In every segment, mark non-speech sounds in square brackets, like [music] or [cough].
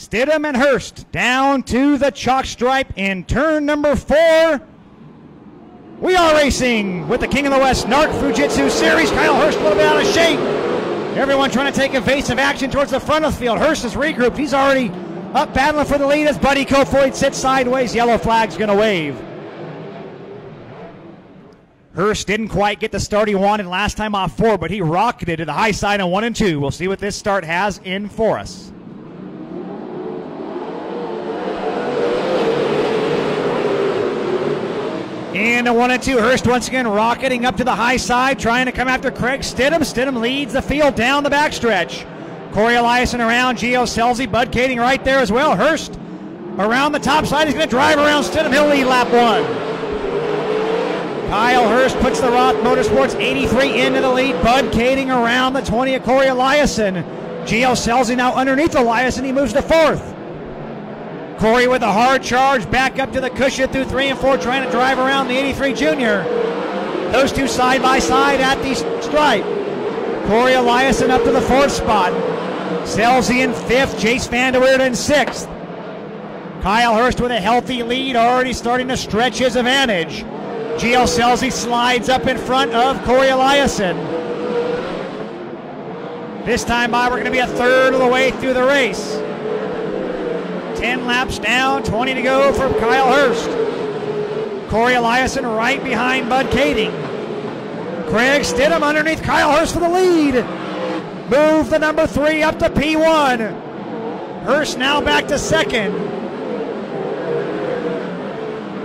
Stidham and Hirst down to the chalk stripe in turn number four. We are racing with the King of the West Narc Fujitsu Series. Kyle Hirst a little bit out of shape. Everyone trying to take evasive action towards the front of the field. Hirst is regrouped. He's already up battling for the lead as Buddy Kofoid sits sideways. Yellow flag's going to wave. Hirst didn't quite get the start he wanted last time off four, but he rocketed to the high side on one and two. We'll see what this start has in for us. And a one and two. Hirst once again rocketing up to the high side, trying to come after Craig Stidham. Stidham leads the field down the backstretch. Cory Eliason around, Gio Scelzi, Bud Kaeding right there as well. Hirst around the top side. He's going to drive around Stidham. He'll lead lap one. Kyle Hirst puts the Roth Motorsports 83 into the lead. Bud Kaeding around the 20 of Cory Eliason. Gio Scelzi now underneath Eliason. He moves to fourth. Cory with a hard charge back up to the cushion through three and four, trying to drive around the 83 junior. Those two side by side at the stripe. Cory Eliason up to the fourth spot. Scelzi in fifth, Chase Vanderweerd in sixth. Kyle Hirst with a healthy lead, already starting to stretch his advantage. GL Scelzi slides up in front of Cory Eliason. This time by, we're going to be a third of the way through the race. 10 laps down, 20 to go for Kyle Hirst. Cory Eliason right behind Bud Kaeding. Craig Stidham underneath Kyle Hirst for the lead. Move the number three up to P1. Hirst now back to second.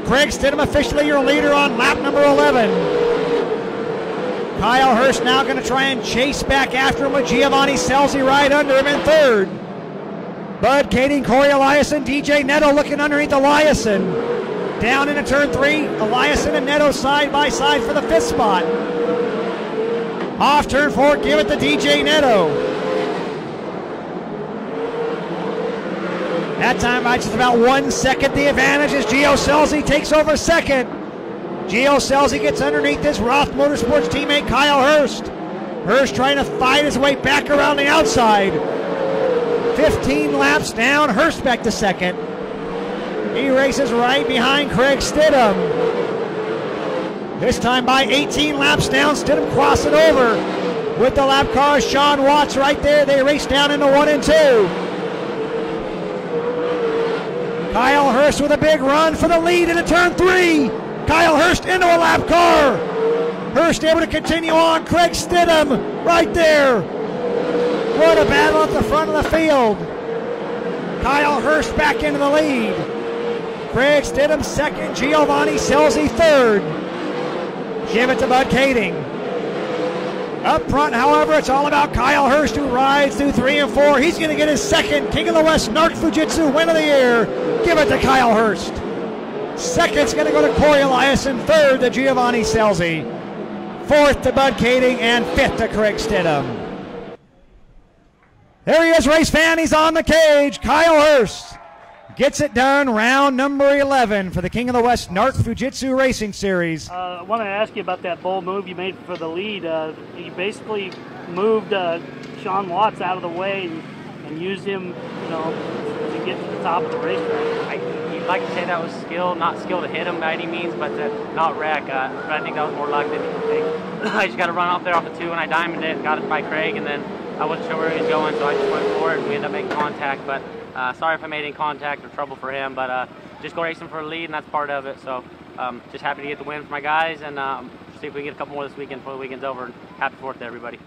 Craig Stidham officially your leader on lap number 11. Kyle Hirst now going to try and chase back after him with Giovanni Scelzi right under him in third. Bud Kaeding, Cory Eliason, DJ Netto looking underneath Eliason. Down into turn three, Eliason and Netto side by side for the fifth spot. Off turn four, give it to DJ Netto. That time by just about one second the advantage as Gio Scelzi takes over second. Gio Scelzi gets underneath his Roth Motorsports teammate Kyle Hirst. Hirst trying to fight his way back around the outside. 15 laps down, Hirst back to second. He races right behind Craig Stidham. This time by 18 laps down, Stidham crossing over with the lap car. Sean Watts right there. They race down into one and two. Kyle Hirst with a big run for the lead into turn three. Kyle Hirst into a lap car. Hirst able to continue on. Craig Stidham right there. What a battle at the front of the field. Kyle Hirst back into the lead. Craig Stidham second. Giovanni Scelzi third. Give it to Bud Kaeding. Up front, however, it's all about Kyle Hirst who rides through three and four. He's going to get his second King of the West Narc Fujitsu win of the year. Give it to Kyle Hirst. Second's going to go to Cory Elias, Eliason. Third to Giovanni Scelzi. Fourth to Bud Kaeding. And fifth to Craig Stidham. There he is, race fan. He's on the cage. Kyle Hirst gets it done. Round number 11 for the King of the West Narc Fujitsu Racing Series. Uh, I want to ask you about that bold move you made for the lead. Uh, you basically moved uh, Sean Watts out of the way and, and used him, you know, to get to the top of the race. I, you'd like to say that was skill, not skill to hit him by any means, but to not wreck. Uh, but I think that was more luck than anything. [laughs] I just got to run off there off the two, and I diamonded it, got it by Craig, and then I wasn't sure where he was going, so I just went for it, and we ended up making contact. But uh, sorry if I made any contact or trouble for him, but uh, just go racing for a lead, and that's part of it. So um, just happy to get the win for my guys, and um, see if we can get a couple more this weekend before the weekend's over. And happy Fourth to everybody.